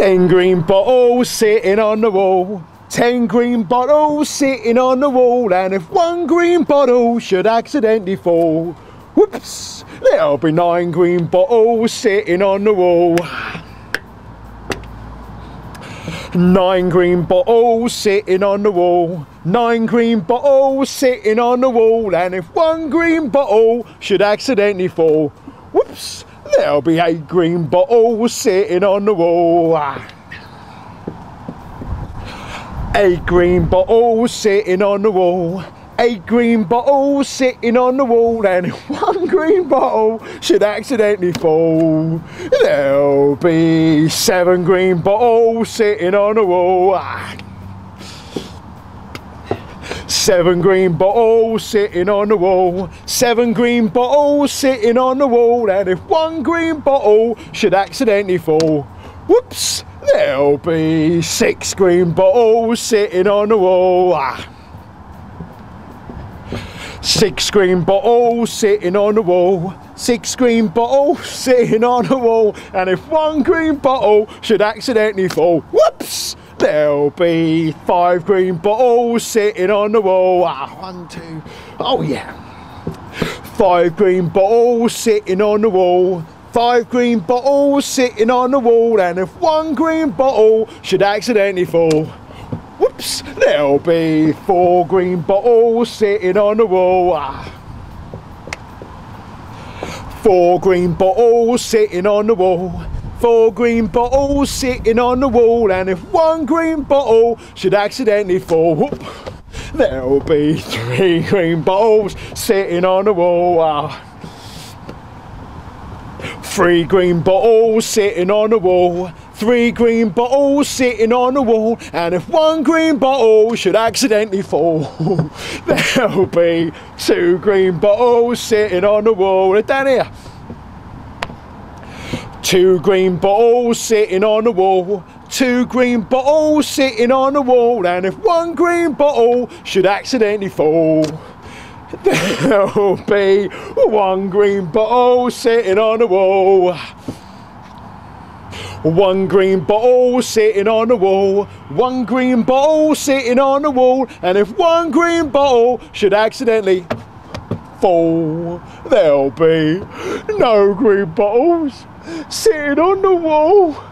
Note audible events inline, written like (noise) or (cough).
Ten green bottles sitting on the wall. Ten green bottles sitting on the wall, and if one green bottle should accidentally fall, whoops, there'll be nine green bottles sitting on the wall. Nine green bottles sitting on the wall. Nine green bottles sitting on the wall, and if one green bottle should accidentally fall, whoops, there'll be eight green bottles sitting on the wall. Eight green bottles sitting on the wall. Eight green bottles sitting on the wall, and (laughs) one green bottle should accidentally fall, there'll be seven green bottles sitting on the wall. Seven green bottles sitting on the wall. Seven green bottles sitting on the wall, and if one green bottle should accidentally fall, whoops, there'll be six green bottles sitting on the wall. Ah. Six green bottles sitting on the wall. Six green bottles sitting on the wall. And if one green bottle should accidentally fall, whoops, there'll be five green bottles sitting on the wall. Ah, one, two, oh yeah. Five green bottles sitting on the wall. Five green bottles sitting on the wall. And if one green bottle should accidentally fall, whoops, there'll be four green bottles sitting on the wall. Ah. Four green bottles sitting on the wall. Four green bottles sitting on the wall, and if one green bottle should accidentally fall, whoop, there'll be three green bottles sitting on the wall. Ah. Three green bottles sitting on the wall. Three green bottles sitting on the wall, and if one green bottle should accidentally fall, (laughs) there'll be two green bottles sitting on the wall. Down here. Two green bottles sitting on the wall. Two green bottles sitting on the wall, and if one green bottle should accidentally fall, (laughs) there'll be one green bottle sitting on the wall. One green bottle sitting on the wall, one green bottle sitting on the wall, and if one green bottle should accidentally there'll be no green bottles sitting on the wall.